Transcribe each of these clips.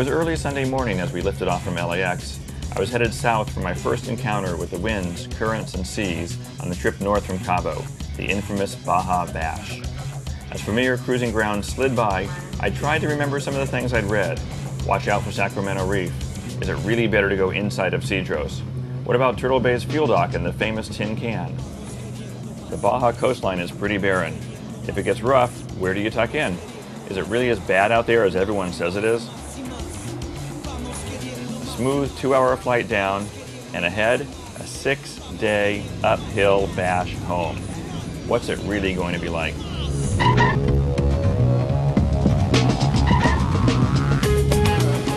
was early Sunday morning as we lifted off from LAX. I was headed south for my first encounter with the winds, currents, and seas on the trip north from Cabo, the infamous Baja Bash. As familiar cruising ground slid by, I tried to remember some of the things I'd read. Watch out for Sacramento Reef. Is it really better to go inside of Cedros? What about Turtle Bay's fuel dock and the famous tin can? The Baja coastline is pretty barren. If it gets rough, where do you tuck in? Is it really as bad out there as everyone says it is? Smooth two hour flight down, and ahead, a six day uphill bash home. What's it really going to be like?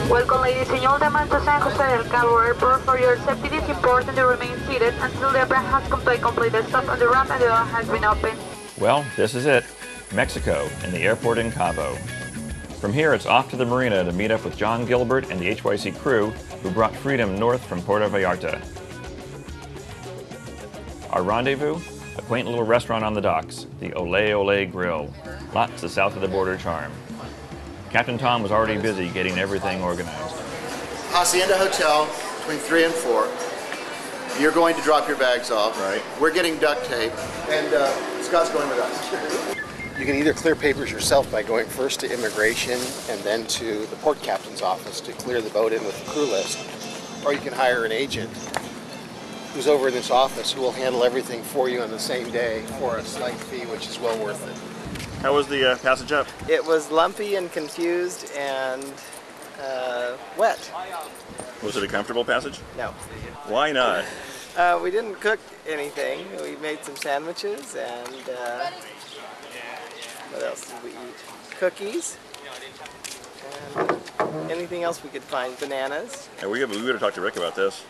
Welcome ladies and gentlemen to San Jose del Cabo Airport. For your safety it is important to remain seated until the airplane has complete, completed stop on the ramp and the door has been opened. Well, this is it Mexico and the airport in Cabo. From here, it's off to the marina to meet up with John Gilbert and the HYC crew who brought freedom north from Puerto Vallarta. Our rendezvous? A quaint little restaurant on the docks, the Ole Ole Grill. Lots of south of the border charm. Captain Tom was already busy getting everything organized. Hacienda Hotel between 3 and 4. You're going to drop your bags off. Right. We're getting duct tape. And uh, Scott's going with us. You can either clear papers yourself by going first to immigration and then to the port captain's office to clear the boat in with the crew list, or you can hire an agent who's over in this office who will handle everything for you on the same day for a slight fee, which is well worth it. How was the uh, passage up? It was lumpy and confused and uh, wet. Was it a comfortable passage? No. Why not? Uh, we didn't cook anything. We made some sandwiches and uh, what else did we eat? Cookies. And anything else we could find. Bananas. Yeah, we, we better talk to Rick about this.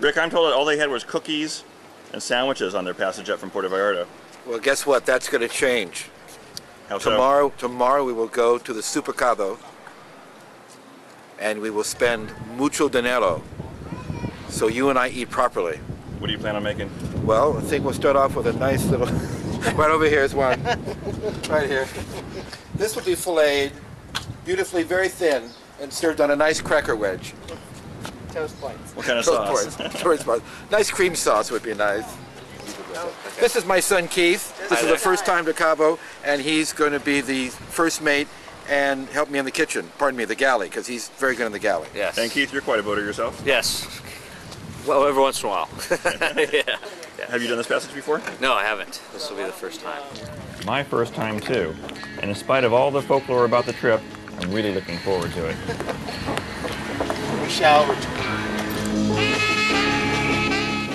Rick, I'm told that all they had was cookies and sandwiches on their passage up from Puerto Vallarta. Well, guess what? That's going to change. How so? Tomorrow, tomorrow we will go to the Supercado and we will spend mucho dinero so you and I eat properly. What do you plan on making? Well, I think we'll start off with a nice little. right over here is one. right here. This will be filleted, beautifully very thin, and served on a nice cracker wedge. Toast points. What kind of Toast sauce? points. Toast points. Nice cream sauce would be nice. This is my son Keith. This is the first time to Cabo, and he's going to be the first mate and help me in the kitchen. Pardon me, the galley, because he's very good in the galley. Yes. And Keith, you're quite a boater yourself. Yes. Well, every once in a while. yeah. Have you done this passage before? No, I haven't. This will be the first time. My first time too. And in spite of all the folklore about the trip, I'm really looking forward to it. We shall return.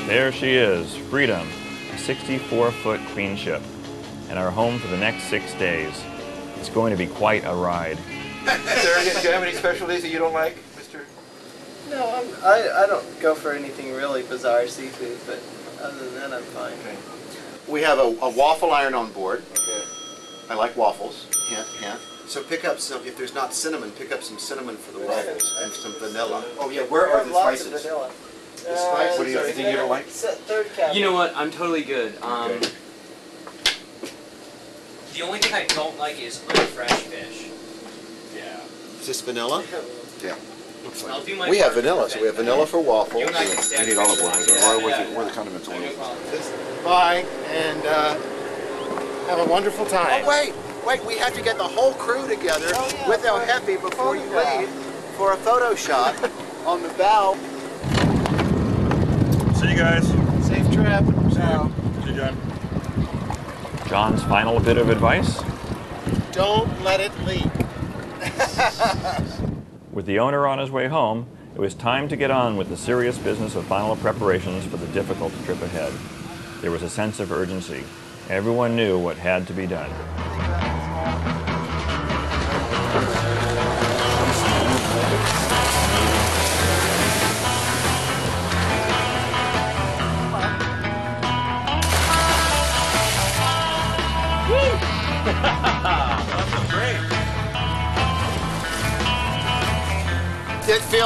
There she is, Freedom, a 64-foot Queenship, and our home for the next six days. It's going to be quite a ride. Sir, do you have any specialties that you don't like, Mr.? No, I'm, I, I don't go for anything really bizarre seafood, but other than that, I'm fine. We have a, a waffle iron on board. Okay. I like waffles. Hint, hint. So pick up some, if there's not cinnamon, pick up some cinnamon for the waffles and some vanilla. Oh yeah, where are the spices? Lots of spices? vanilla. The spice- what do you- Uh, anything you don't like? Third cabinet. You know what? I'm totally good. Um, Okay. The only thing I don't like is unfresh fish. Yeah. Is this vanilla? Yeah. I'll do my We have vanilla, so we have vanilla for waffles. You and I can stand We need olive oil. around. Or Yeah, where's yeah. the, where the condiments No oil? problem. Bye, and uh, have a wonderful time. Oh, wait, wait, we have to get the whole crew together Oh, yeah, with El for Jefe before you leave for a photo shot on the bow. See you guys. Safe trip. See you, John. John's final bit of advice? Don't let it leak. With the owner on his way home, it was time to get on with the serious business of final preparations for the difficult trip ahead. There was a sense of urgency. Everyone knew what had to be done.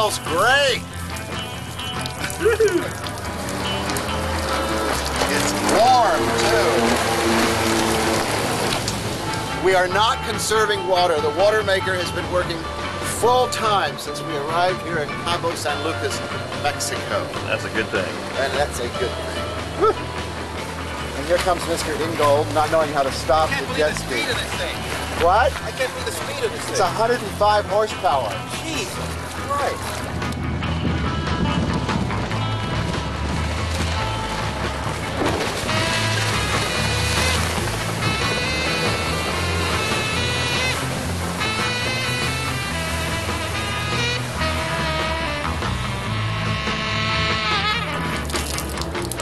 It feels great. it's warm too. We are not conserving water. The water maker has been working full time since we arrived here in Cabo San Lucas, Mexico. That's a good thing. And that's a good thing. Whew. And here comes Mr. Ingold, not knowing how to stop the jet ski. What? I can't believe the speed of this thing. It's 105 horsepower. Jesus Christ.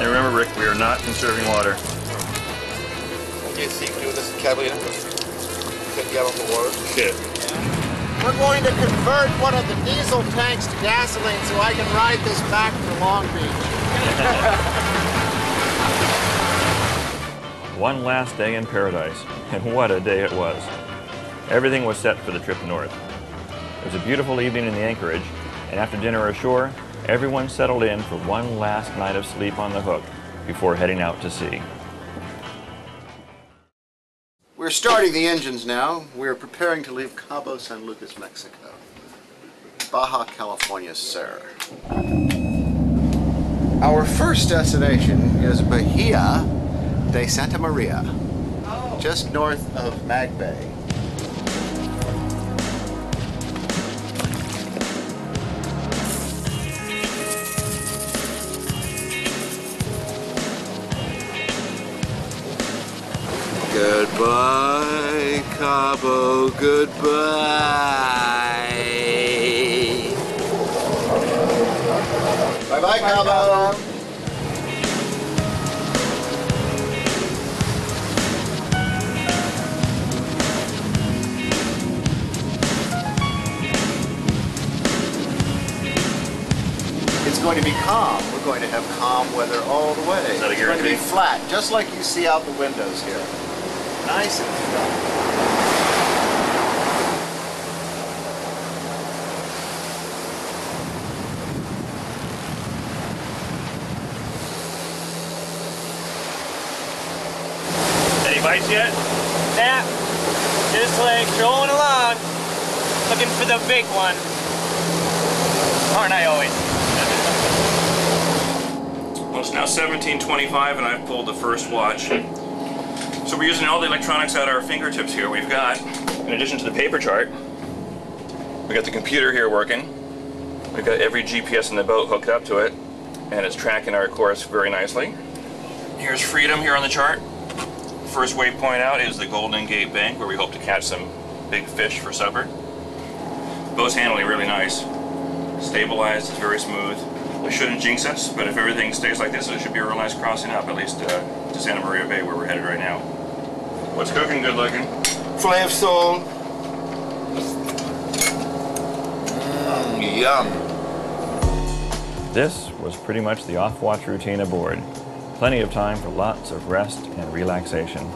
And remember, Rick, we are not conserving water. You see, do this in Catalina. Get the for water. Shit. We're going to convert one of the diesel tanks to gasoline so I can ride this back to Long Beach. One last day in paradise, and what a day it was. Everything was set for the trip north. It was a beautiful evening in the anchorage, and after dinner ashore, everyone settled in for one last night of sleep on the hook before heading out to sea. We're starting the engines now. We're preparing to leave Cabo San Lucas, Mexico. Baja California Sur. Our first destination is Bahia de Santa Maria, oh. just north of Mag Bay. Cabo. Goodbye. Bye bye, Cabo. It's going to be calm. We're going to have calm weather all the way. Is that a it's going to be flat, just like you see out the windows here. Nice and flat. Bites yet? Nah, just like strolling along, looking for the big one. Aren't I always? Well, it's now 1725 and I've pulled the first watch. So we're using all the electronics at our fingertips here. We've got, in addition to the paper chart, we got the computer here working. We've got every GPS in the boat hooked up to it, and it's tracking our course very nicely. Here's Freedom here on the chart. First waypoint out is the Golden Gate Bank, where we hope to catch some big fish for supper. Boat's handling really nice. Stabilized, it's very smooth. It shouldn't jinx us, but if everything stays like this, it should be a real nice crossing up, at least uh, to Santa Maria Bay, where we're headed right now. What's cooking good looking? Filet of sole. Mm, yum. This was pretty much the off-watch routine aboard. Plenty of time for lots of rest and relaxation.